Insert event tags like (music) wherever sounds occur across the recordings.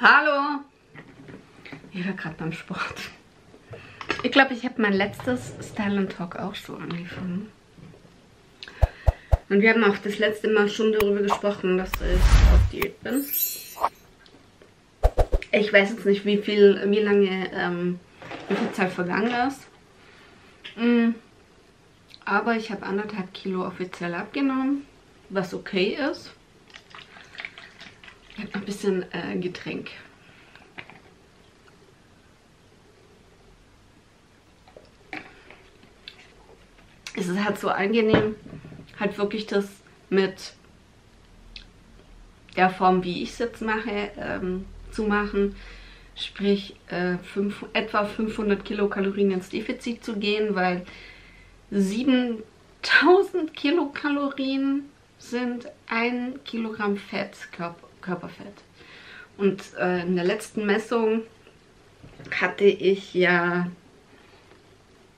Hallo! Ich war gerade beim Sport. Ich glaube, ich habe mein letztes Style Talk auch so angefangen. Und wir haben auch das letzte Mal schon darüber gesprochen, dass ich auf Diät bin. Ich weiß jetzt nicht, wie viel, wie lange, ähm, wie viel Zeit vergangen ist. Mm. Aber ich habe anderthalb Kilo offiziell abgenommen, was okay ist. Ein bisschen äh, Getränk. Es ist halt so angenehm, halt wirklich das mit der Form, wie ich es jetzt mache, ähm, zu machen. Sprich, äh, fünf, etwa 500 Kilokalorien ins Defizit zu gehen, weil 7000 Kilokalorien sind ein Kilogramm Fett, Körperfett. Und äh, in der letzten Messung hatte ich ja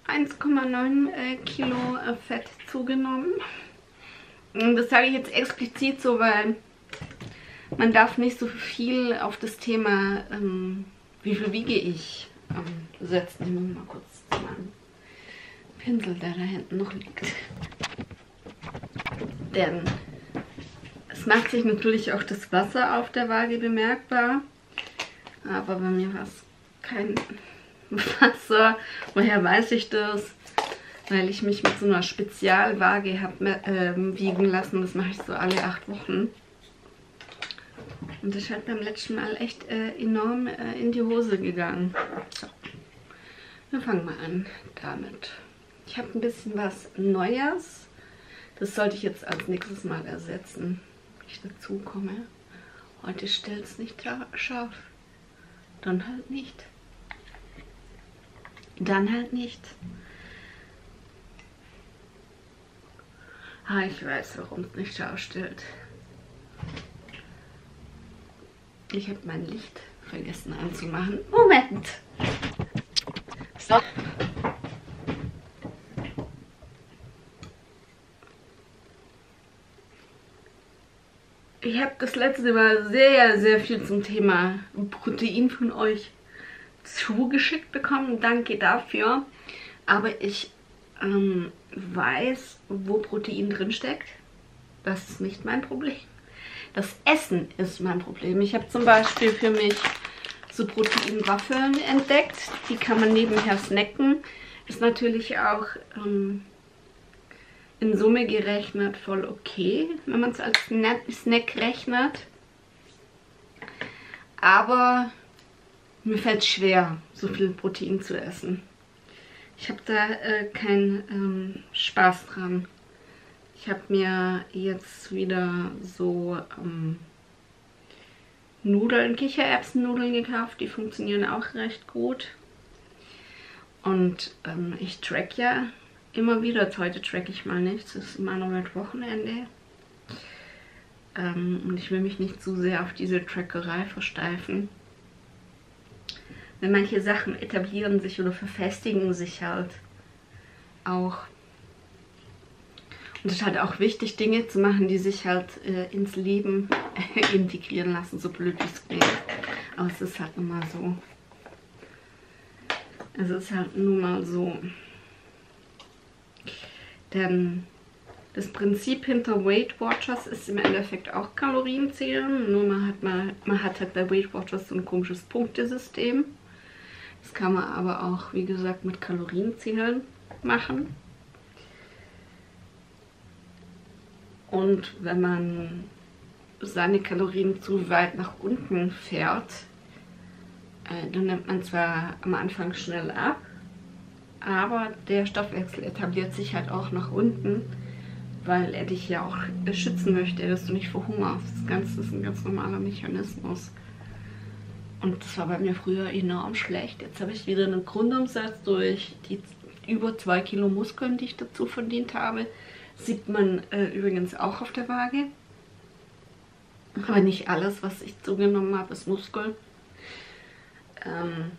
1,9 äh, Kilo äh, Fett zugenommen. Und das sage ich jetzt explizit so, weil man darf nicht so viel auf das Thema, ähm, wie viel wiege ich, ähm, setzen. Ich muss mal kurz meinen Pinsel, der da hinten noch liegt. Denn es macht sich natürlich auch das Wasser auf der Waage bemerkbar. Aber bei mir war es kein (laughs) Wasser. Woher weiß ich das? Weil ich mich mit so einer Spezialwaage habe äh, wiegen lassen. Das mache ich so alle acht Wochen. Und das halt beim letzten Mal echt äh, enorm äh, in die Hose gegangen. So. Wir fangen mal an damit. Ich habe ein bisschen was Neues. Das sollte ich jetzt als nächstes Mal ersetzen, ich dazu komme. Heute stellt es nicht scharf. Dann halt nicht. Dann halt nicht. Ah, ich weiß, warum es nicht scharf stellt. Ich habe mein Licht vergessen anzumachen. Moment. So. Ich habe das letzte Mal sehr, sehr viel zum Thema Protein von euch zugeschickt bekommen. Danke dafür. Aber ich ähm, weiß, wo Protein drin steckt. Das ist nicht mein Problem. Das Essen ist mein Problem. Ich habe zum Beispiel für mich so Proteinwaffeln entdeckt. Die kann man nebenher snacken. Ist natürlich auch ähm, in Summe gerechnet voll okay, wenn man es als Snack rechnet. Aber mir fällt schwer, so viel Protein zu essen. Ich habe da äh, keinen ähm, Spaß dran. Ich habe mir jetzt wieder so ähm, Nudeln, Kichererbsennudeln gekauft. Die funktionieren auch recht gut. Und ähm, ich track ja immer wieder. Heute track ich mal nichts. Es ist immer noch mit Wochenende. Ähm, und ich will mich nicht zu sehr auf diese Trackerei versteifen. Weil manche Sachen etablieren sich oder verfestigen sich halt auch und es ist halt auch wichtig, Dinge zu machen, die sich halt äh, ins Leben äh, integrieren lassen, so blöd wie es klingt. Aber es ist halt nun mal so. Es ist halt nun mal so. Denn das Prinzip hinter Weight Watchers ist im Endeffekt auch Kalorienzählen. Nur man hat, mal, man hat halt bei Weight Watchers so ein komisches Punktesystem. Das kann man aber auch, wie gesagt, mit Kalorienzählen machen. Und wenn man seine Kalorien zu weit nach unten fährt, äh, dann nimmt man zwar am Anfang schnell ab, aber der Stoffwechsel etabliert sich halt auch nach unten, weil er dich ja auch schützen möchte, dass du nicht verhungerst. Das Ganze ist ein ganz normaler Mechanismus. Und das war bei mir früher enorm schlecht. Jetzt habe ich wieder einen Grundumsatz durch die über zwei Kilo Muskeln, die ich dazu verdient habe. Sieht man äh, übrigens auch auf der Waage. Aber nicht alles, was ich zugenommen habe, ist Muskel. Ähm,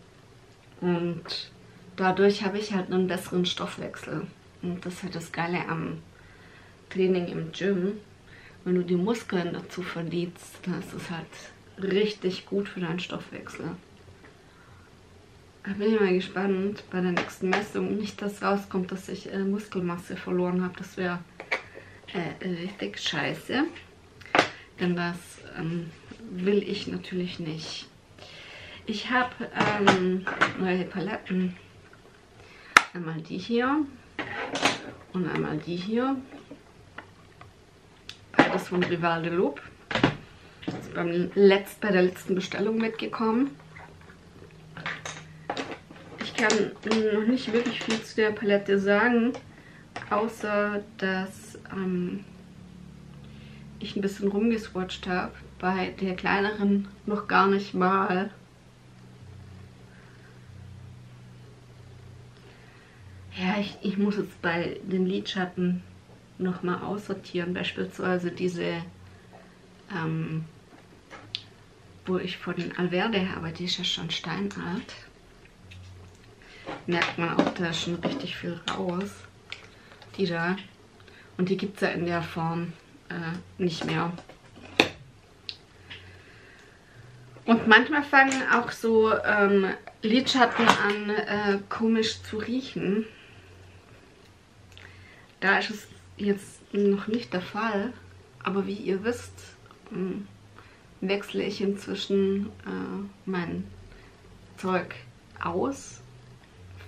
und dadurch habe ich halt einen besseren Stoffwechsel. Und das ist halt das Geile am Training im Gym. Wenn du die Muskeln dazu verdienst, dann ist es halt richtig gut für deinen Stoffwechsel. Da bin ich mal gespannt bei der nächsten Messung. Nicht, dass rauskommt, dass ich äh, Muskelmasse verloren habe. Das wäre äh, richtig scheiße. Denn das ähm, will ich natürlich nicht. Ich habe ähm, neue Paletten. Einmal die hier und einmal die hier. Beides von Rival de Loup. Ist beim Letzt, bei der letzten Bestellung mitgekommen kann noch nicht wirklich viel zu der Palette sagen, außer dass ähm, ich ein bisschen rumgeswatcht habe. Bei der kleineren noch gar nicht mal. Ja, ich, ich muss jetzt bei den Lidschatten nochmal aussortieren. Beispielsweise diese, ähm, wo ich von den Alverde habe, die ist ja schon steinalt merkt man auch, da ist schon richtig viel raus. Die da. Und die gibt es ja in der Form äh, nicht mehr. Und manchmal fangen auch so ähm, Lidschatten an, äh, komisch zu riechen. Da ist es jetzt noch nicht der Fall. Aber wie ihr wisst, ähm, wechsle ich inzwischen äh, mein Zeug aus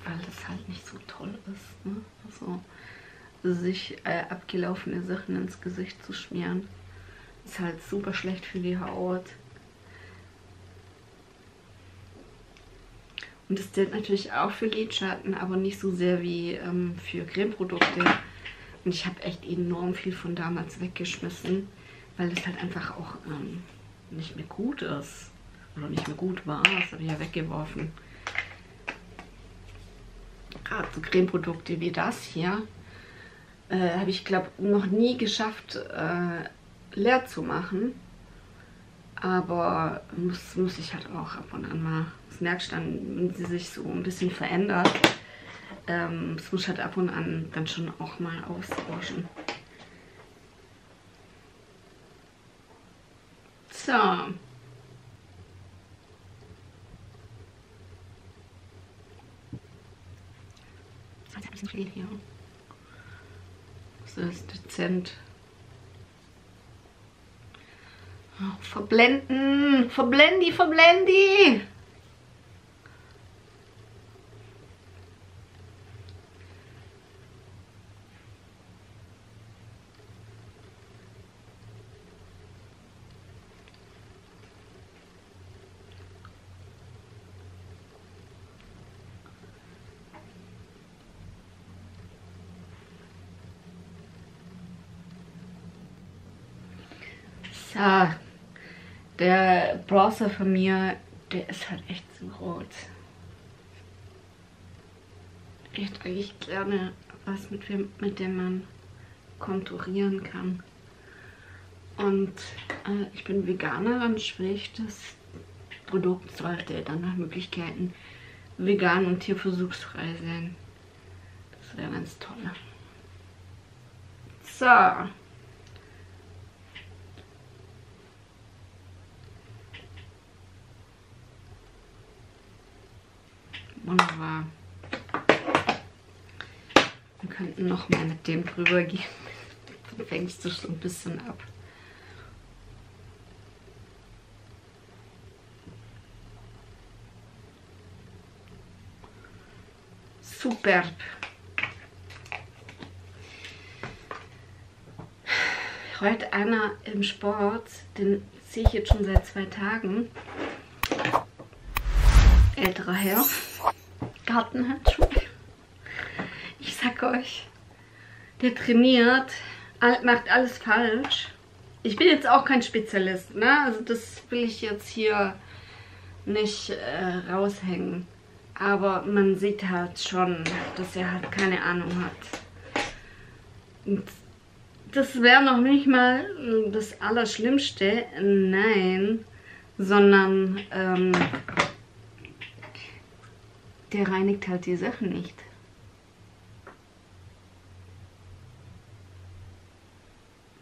weil das halt nicht so toll ist. Ne? Also, sich äh, abgelaufene Sachen ins Gesicht zu schmieren, ist halt super schlecht für die Haut. Und das gilt natürlich auch für Lidschatten, aber nicht so sehr wie ähm, für Cremeprodukte. Und ich habe echt enorm viel von damals weggeschmissen, weil es halt einfach auch ähm, nicht mehr gut ist. Oder nicht mehr gut war. Das habe ich ja weggeworfen gerade so Cremeprodukte wie das hier, äh, habe ich glaube noch nie geschafft äh, leer zu machen. Aber muss, muss ich halt auch ab und an mal, das merkst du dann, wenn sie sich so ein bisschen verändert, ähm, das muss halt ab und an dann schon auch mal auswaschen. So. bisschen viel hier. Das ist dezent. Oh, verblenden! Verblendi, verblendi! So, der Browser von mir, der ist halt echt zu rot. Ich hätte eigentlich gerne was, mit, mit dem man konturieren kann. Und äh, ich bin Veganerin, sprich, das Produkt sollte dann nach Möglichkeiten vegan und tierversuchsfrei sein. Das wäre ganz toll. So. Wunderbar. Wir könnten noch mal mit dem drüber gehen. (laughs) Dann fängst du so ein bisschen ab. Superb. Heute einer im Sport, den sehe ich jetzt schon seit zwei Tagen. Älterer Herr. Gartenhandschuhe. Ich sag euch, der trainiert, macht alles falsch. Ich bin jetzt auch kein Spezialist, ne? Also das will ich jetzt hier nicht äh, raushängen. Aber man sieht halt schon, dass er halt keine Ahnung hat. Und das wäre noch nicht mal das Allerschlimmste, nein, sondern ähm, der reinigt halt die Sachen nicht.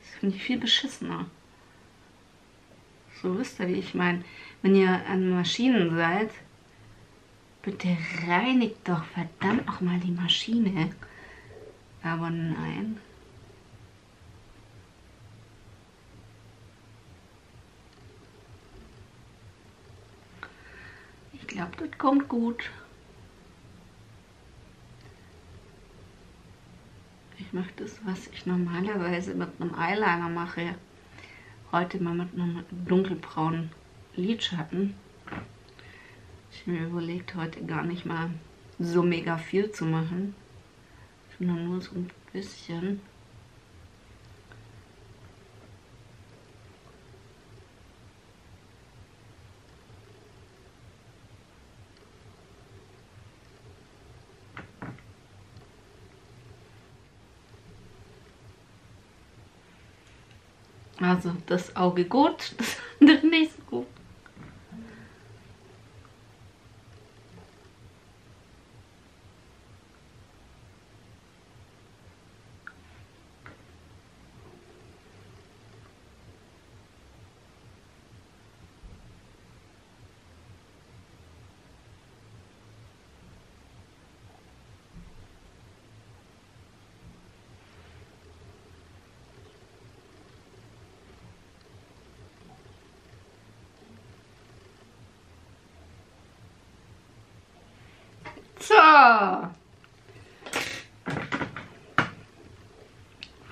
Das finde ich viel beschissener. So wisst ihr, wie ich meine. Wenn ihr an Maschinen seid, bitte reinigt doch verdammt auch mal die Maschine. Aber nein. Ich glaube, das kommt gut. Ich mache das, was ich normalerweise mit einem Eyeliner mache. Heute mal mit einem dunkelbraunen Lidschatten. Ich habe mir überlegt, heute gar nicht mal so mega viel zu machen, sondern nur so ein bisschen. Also das Auge gut, das andere nicht so gut.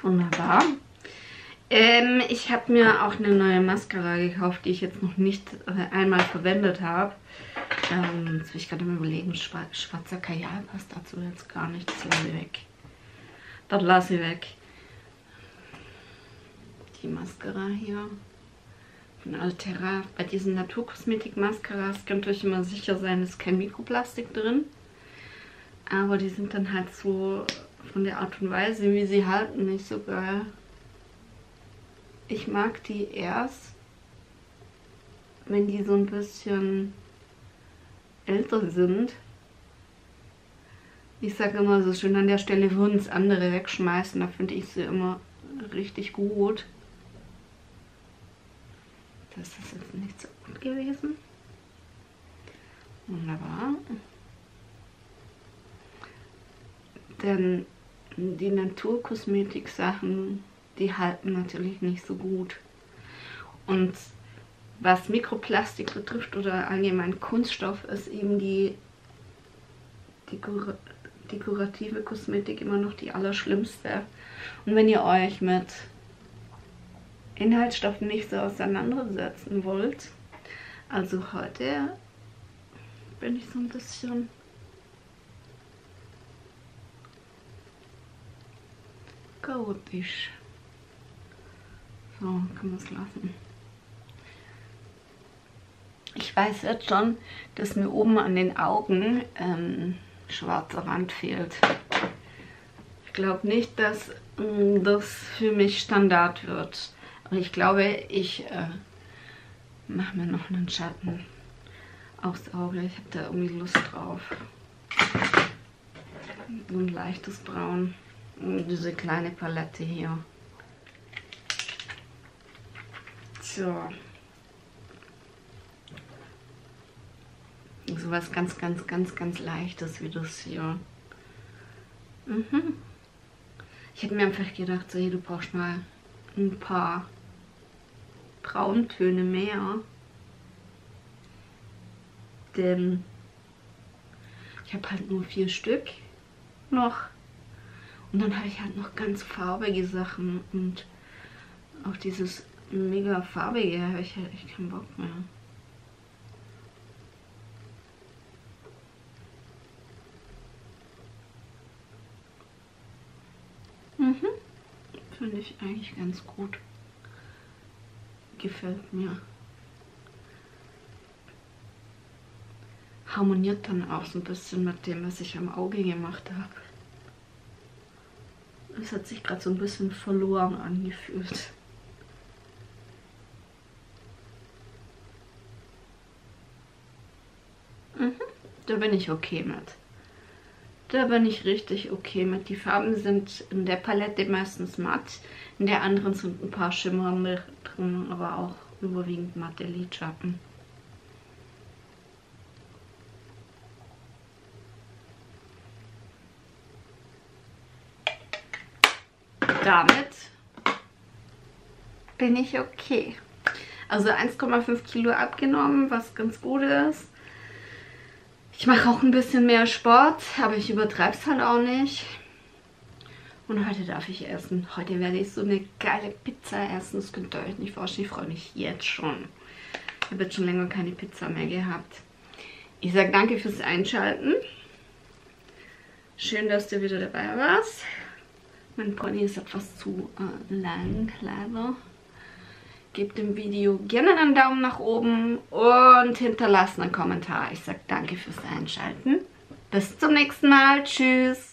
Wunderbar. Ähm, ich habe mir auch eine neue Mascara gekauft, die ich jetzt noch nicht äh, einmal verwendet habe. Ähm, jetzt will ich gerade mal überlegen, Schwar schwarzer Kajal passt dazu jetzt gar nicht. Das lasse ich weg. Das lasse ich weg. Die Mascara hier von Altera. Bei diesen Naturkosmetik-Mascaras könnt ihr euch immer sicher sein, ist kein Mikroplastik drin. Aber die sind dann halt so von der Art und Weise, wie sie halten, nicht so geil. Ich mag die erst, wenn die so ein bisschen älter sind. Ich sage immer so schön an der Stelle, würden es andere wegschmeißen. Da finde ich sie immer richtig gut. Das ist jetzt nicht so gut gewesen. Wunderbar. Denn die Naturkosmetik-Sachen, die halten natürlich nicht so gut. Und was Mikroplastik betrifft oder allgemein Kunststoff, ist eben die Dekor dekorative Kosmetik immer noch die allerschlimmste. Und wenn ihr euch mit Inhaltsstoffen nicht so auseinandersetzen wollt, also heute bin ich so ein bisschen chaotisch. So, kann man es lassen. Ich weiß jetzt schon, dass mir oben an den Augen ähm, schwarzer Rand fehlt. Ich glaube nicht, dass ähm, das für mich Standard wird. Aber ich glaube, ich äh, mache mir noch einen Schatten aufs Auge. Ich habe da irgendwie Lust drauf. So ein leichtes Braun diese kleine Palette hier. So. So was ganz, ganz, ganz, ganz leichtes wie das hier. Mhm. Ich hätte mir einfach gedacht, so, hey, du brauchst mal ein paar Brauntöne mehr. Denn ich habe halt nur vier Stück noch. Und dann habe ich halt noch ganz farbige Sachen und auf dieses mega farbige habe ich halt echt keinen Bock mehr. Mhm. Finde ich eigentlich ganz gut. Gefällt mir. Harmoniert dann auch so ein bisschen mit dem, was ich am Auge gemacht habe. Es hat sich gerade so ein bisschen verloren angefühlt. Mhm, da bin ich okay mit. Da bin ich richtig okay mit. Die Farben sind in der Palette meistens matt. In der anderen sind ein paar Schimmer drin, aber auch überwiegend matte Lidschatten. Damit bin ich okay. Also 1,5 Kilo abgenommen, was ganz gut ist. Ich mache auch ein bisschen mehr Sport, aber ich übertreibe es halt auch nicht. Und heute darf ich essen. Heute werde ich so eine geile Pizza essen. Das könnt ihr euch nicht vorstellen. Ich freue mich jetzt schon. Ich habe jetzt schon länger keine Pizza mehr gehabt. Ich sage danke fürs Einschalten. Schön, dass du wieder dabei warst. Mein Pony ist etwas zu äh, lang, leider. Gebt dem Video gerne einen Daumen nach oben und hinterlasst einen Kommentar. Ich sage danke fürs Einschalten. Bis zum nächsten Mal. Tschüss.